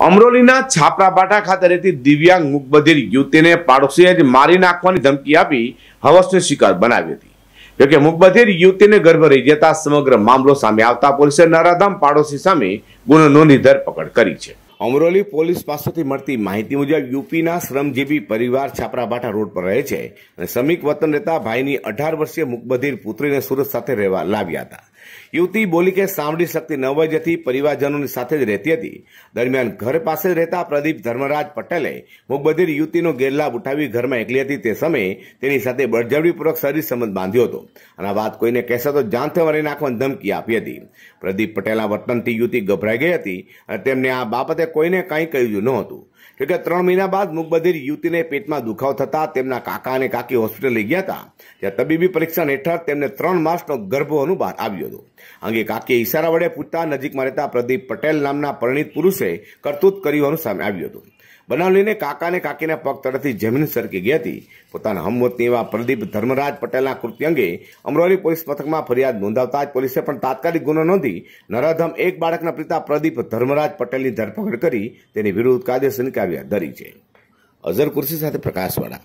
અમરોલીના છાપરાબાટા ખાતે રહેતી દિવ્યાંગ મુકબધિર યુવતીને પાડોશીએ જ મારી નાખવાની ધમકી આપી હવસનો શિકાર બનાવી હતી. જોકે મુકબધિર યુવતીને ગર્ભ રહી જતા સમગ્ર મામલો સામે આવતા પોલીસે નરાધામ પાડોશી સામે ગુનો નોંધી ધરપકડ કરી છે. અમરોલી પોલીસ પાસેથી મળતી માહિતી મુજબ યુપીના શ્રમજીવી પરિવાર છાપરાબાટા રોડ પર રહે છે અને શ્રમિક વતન રહેતા ભાઈની અઢાર વર્ષીય મુકબધિર પુત્રીને સુરત સાથે રહેવા લાવ્યા હતા. યુવતી બોલી કે સાંભળી શકતી ન હોય જેથી પરિવારજનોની સાથે જ રહેતી હતી. દરમિયાન ઘર પાસે જ રહેતા પ્રદીપ ધર્મરાજ પટેલે મુકબધિર યુવતીનો ગેરલાભ ઉઠાવી ઘરમાં એકલી હતી. તે સમયે તેની સાથે બળજબરીપૂર્વક શરીર સંબંધ બાંધ્યો હતો. અને વાત કોઈને કહેશે તો જાનથી મારી નાખવાની ધમકી આપી હતી. પ્રદીપ પટેલના વર્તનથી યુવતી ગભરાઈ ગઈ હતી અને તેમને આ બાબતે કોઈને કંઈ કહ્યું નહોતું. જોકે ત્રણ મહિના બાદ મુકબધિર યુવતીને પેટમાં દુખાવો થતા તેમના કાકા અને કાકી હોસ્પિટલ લઈ ગયા હતા. ત્યાં તબીબી પરીક્ષણ હેઠળ તેમને ત્રણ માસનો ગર્ભ હોવાનું બહાર હતો. અંગે કાકીએ ઈશારા વડે પૂછતા નજીકમાં રહેતા પ્રદીપ પટેલ નામના પરિણીત પુરુષે કરતૂત કર્યું હોવાનું સામે આવ્યું હતું. બનાવ લઈને કાકાને કાકીના પગ તળથી જમીન સરકી ગઈ હતી. પોતાના હમવતની એવા પ્રદીપ ધર્મરાજ પટેલના કૃત્ય અંગે અમરોલી પોલીસ મથકમાં ફરિયાદ નોંધાવતા જ પોલીસે પણ તાત્કાલિક ગુનો નોંધી નરાધમ એક બાળકના પિતા પ્રદીપ ધર્મરાજ પટેલની ધરપકડ કરી તેની વિરુદ્ધ કાયદેસરની કાર્યવાહી ધરી છે. અઝર કુર્સી સાથે પ્રકાશવાળા.